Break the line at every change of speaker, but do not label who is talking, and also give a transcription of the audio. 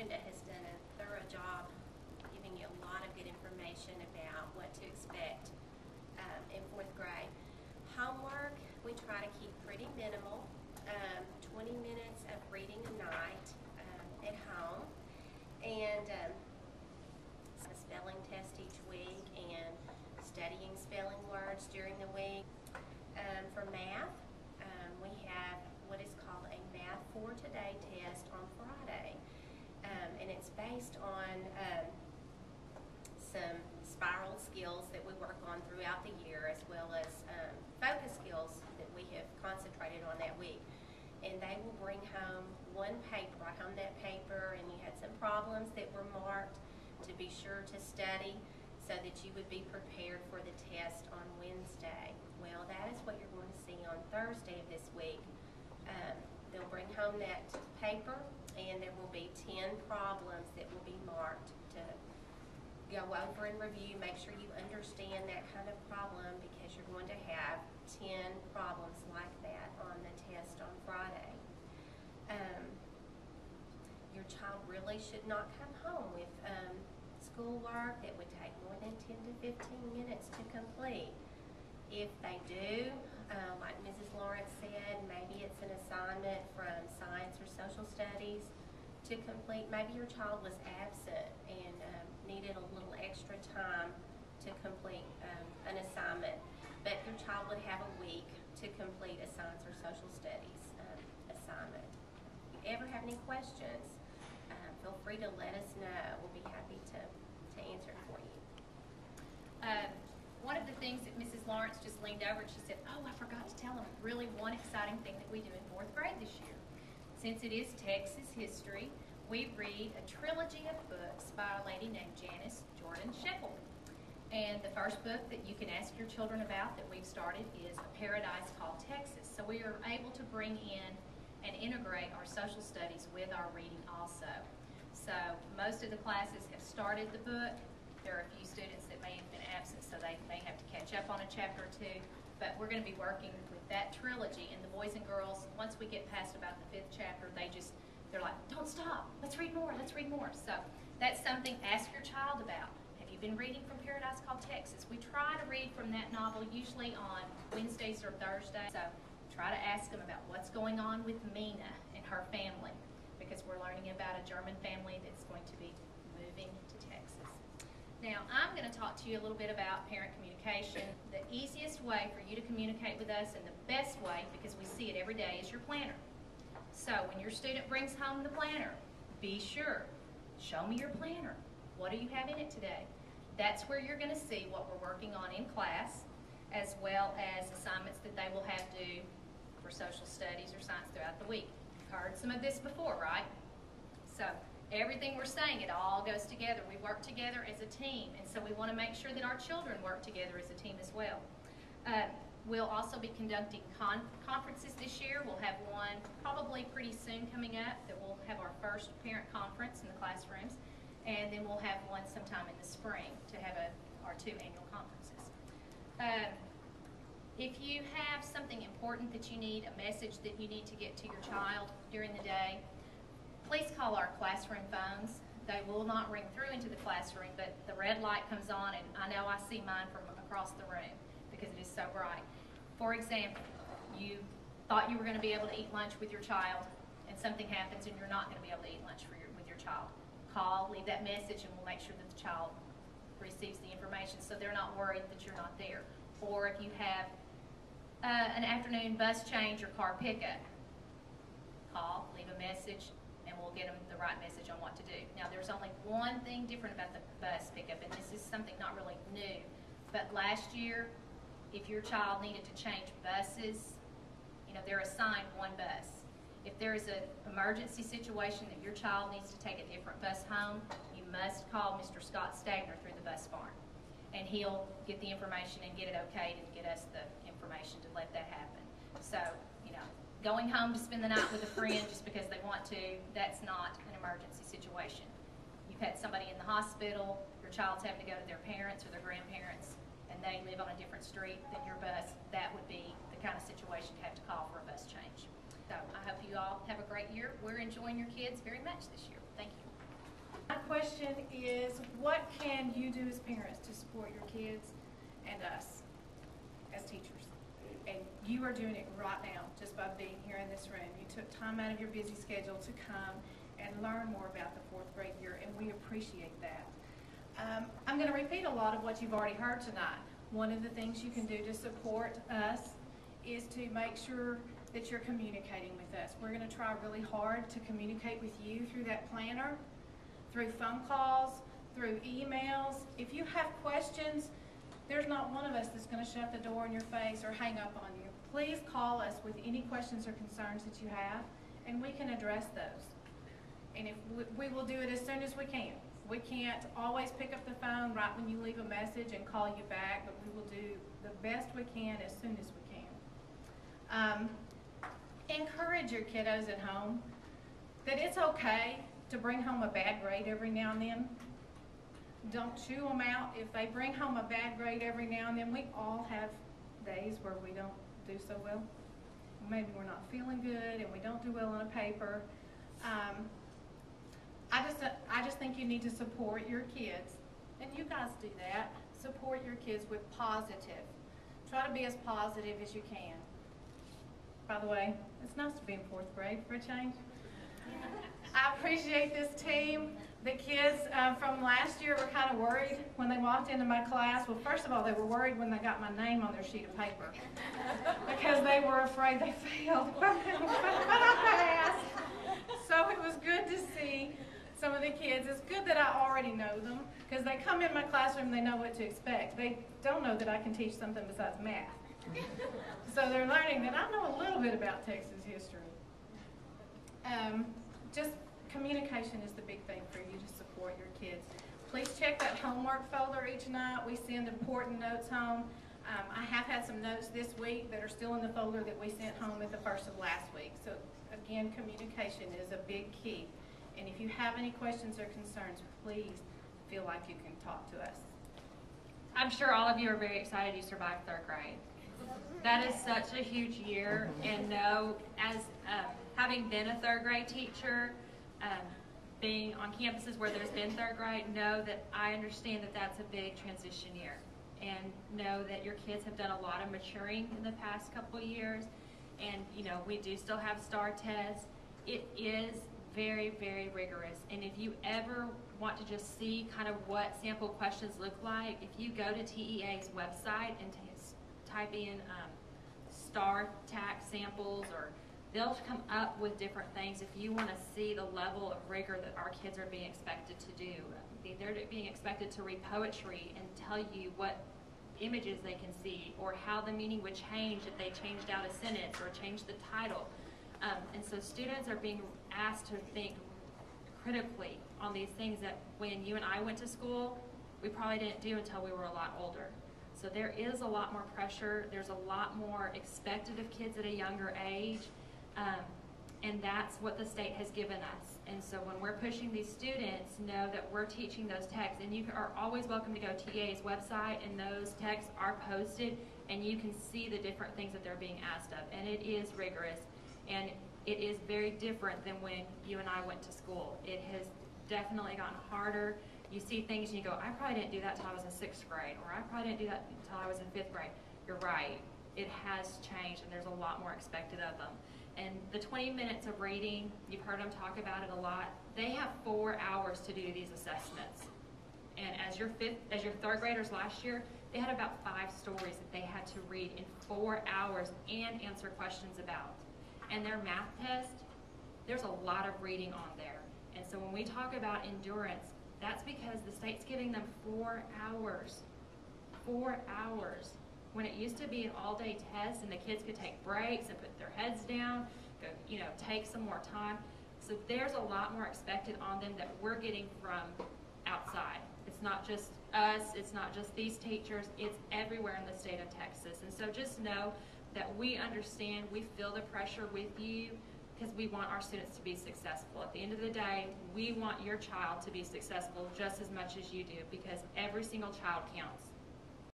Brenda has done a thorough job giving you a lot of good information about what to expect um, in fourth grade. Homework, we try to keep pretty minimal, um, 20 minutes of reading a night um, at home, and um, a spelling test each week, and studying spelling words during the week. Um, for math, um, we have what is called a Math for Today test on Friday. Um, and it's based on um, some spiral skills that we work on throughout the year, as well as um, focus skills that we have concentrated on that week. And they will bring home one paper, brought home that paper, and you had some problems that were marked to be sure to study so that you would be prepared for the test on Wednesday. Well, that is what you're going to see on Thursday of this week. Um, they'll bring home that paper, and there will be 10 problems that will be marked go over and review, make sure you understand that kind of problem because you're going to have 10 problems like that on the test on Friday. Um, your child really should not come home with um, schoolwork that would take more than 10 to 15 minutes to complete. If they do, uh, like Mrs. Lawrence said, maybe it's an assignment from science or social studies to complete. Maybe your child was absent and um, needed a little extra time to complete um, an assignment, but your child would have a week to complete a science or social studies um, assignment. If you ever have any questions, uh, feel free to let us know. We'll be happy to, to answer it for you.
Um, one of the things that Mrs. Lawrence just leaned over and she said, oh, I forgot to tell them really one exciting thing that we do in fourth grade this year. Since it is Texas history, we read a trilogy of books by a lady named Janice Jordan Sheppel. And the first book that you can ask your children about that we've started is A Paradise Called Texas. So we are able to bring in and integrate our social studies with our reading also. So most of the classes have started the book. There are a few students that may have been absent, so they may have to catch up on a chapter or two. But we're going to be working with that trilogy, and the boys and girls, once we get past about the fifth chapter, they just, they're like, don't stop, let's read more, let's read more. So that's something, ask your child about. Have you been reading from Paradise Called Texas? We try to read from that novel usually on Wednesdays or Thursdays. So try to ask them about what's going on with Mina and her family, because we're learning about a German family that's going to be. Now, I'm going to talk to you a little bit about parent communication. The easiest way for you to communicate with us and the best way, because we see it every day, is your planner. So when your student brings home the planner, be sure, show me your planner. What do you have in it today? That's where you're going to see what we're working on in class, as well as assignments that they will have due for social studies or science throughout the week. You've heard some of this before, right? So everything we're saying, it all goes together. We work together as a team, and so we want to make sure that our children work together as a team as well. Uh, we'll also be conducting con conferences this year. We'll have one probably pretty soon coming up that we'll have our first parent conference in the classrooms, and then we'll have one sometime in the spring to have a, our two annual conferences. Uh, if you have something important that you need, a message that you need to get to your child during the day, please call our classroom phones. They will not ring through into the classroom, but the red light comes on, and I know I see mine from across the room because it is so bright. For example, you thought you were going to be able to eat lunch with your child, and something happens and you're not going to be able to eat lunch your, with your child. Call, leave that message, and we'll make sure that the child receives the information so they're not worried that you're not there. Or if you have uh, an afternoon bus change or car pickup, call, leave a message, we'll get them the right message on what to do. Now, there's only one thing different about the bus pickup, and this is something not really new. But last year, if your child needed to change buses, you know, they're assigned one bus. If there is an emergency situation that your child needs to take a different bus home, you must call Mr. Scott Stegner through the bus barn. And he'll get the information and get it okayed and get us the information to let that happen. So, you know, going home to spend the night with a friend just because they want to, that's not an emergency situation. You've had somebody in the hospital, your child's having to go to their parents or their grandparents, and they live on a different street than your bus, that would be the kind of situation to have to call for a bus change. So I hope you all have a great year. We're enjoying your kids very much this year. Thank you.
My question is, what can you do as parents to support your kids and us as teachers? And you are doing it right now, just by being here in this room. You took time out of your busy schedule to come and learn more about the fourth grade year, and we appreciate that. Um, I'm going to repeat a lot of what you've already heard tonight. One of the things you can do to support us is to make sure that you're communicating with us. We're going to try really hard to communicate with you through that planner, through phone calls, through emails. If you have questions, there's not one of us that's going to shut the door in your face or hang up on you. Please call us with any questions or concerns that you have, and we can address those. And if, we- we will do it as soon as we can. We can't always pick up the phone right when you leave a message and call you back, but we will do the best we can as soon as we can. Um, encourage your kiddos at home that it's okay to bring home a bad grade every now and then. Don't chew them out. If they bring home a bad grade every now and then, we all have days where we don't do so well. Maybe we're not feeling good and we don't do well on a paper. Um, I just, I just think you need to support your kids, and you guys do that. Support your kids with positive. Try to be as positive as you can. By the way, it's nice to be in fourth grade for a change. I appreciate this team. The kids um, from last year were kind of worried when they walked into my class. Well, first of all, they were worried when they got my name on their sheet of paper because they were afraid they failed. but I passed. So it was good to see some of the kids. It's good that I already know them because they come in my classroom, they know what to expect. They don't know that I can teach something besides math. So they're learning that I know a little bit about Texas history. Um, just communication is the big thing for you to support your kids. Please check that homework folder each night. We send important notes home. Um, I have had some notes this week that are still in the folder that we sent home at the first of last week. So again, communication is a big key. And if you have any questions or concerns, please feel like you can talk to us.
I'm sure all of you are very excited you survived third grade. That is such a huge year, and know, as um, having been a third grade teacher, um, being on campuses where there's been third grade, know that I understand that that's a big transition year. And know that your kids have done a lot of maturing in the past couple years. And, you know, we do still have STAAR tests. It is very, very rigorous. And if you ever want to just see kind of what sample questions look like, if you go to TEA's website and type in um, STAAR tax samples, or they'll come up with different things if you want to see the level of rigor that our kids are being expected to do. They're being expected to read poetry and tell you what images they can see or how the meaning would change if they changed out a sentence or changed the title. Um, and so students are being asked to think critically on these things that when you and I went to school, we probably didn't do until we were a lot older. So there is a lot more pressure. There's a lot more expected of kids at a younger age. Um, and that's what the state has given us. And so when we're pushing these students, know that we're teaching those TEKS. And you are always welcome to go to TEA's website, and those TEKS are posted, and you can see the different things that they're being asked of. And it is rigorous, and it is very different than when you and I went to school. It has definitely gotten harder. You see things and you go, I probably didn't do that until I was in sixth grade, or I probably didn't do that until I was in fifth grade. You're right. It has changed, and there's a lot more expected of them. And the 20 minutes of reading, you've heard them talk about it a lot. They have four hours to do these assessments. And as your fifth, as your third graders last year, they had about five stories that they had to read in four hours and answer questions about. And their math test, there's a lot of reading on there. And so when we talk about endurance, that's because the state's giving them four hours. Four hours. When it used to be an all-day test and the kids could take breaks and put their heads down, go, you know, take some more time. So there's a lot more expected on them that we're getting from outside. It's not just us, it's not just these teachers, it's everywhere in the state of Texas. And so just know that we understand, we feel the pressure with you because we want our students to be successful. At the end of the day, we want your child to be successful just as much as you do because every single child counts.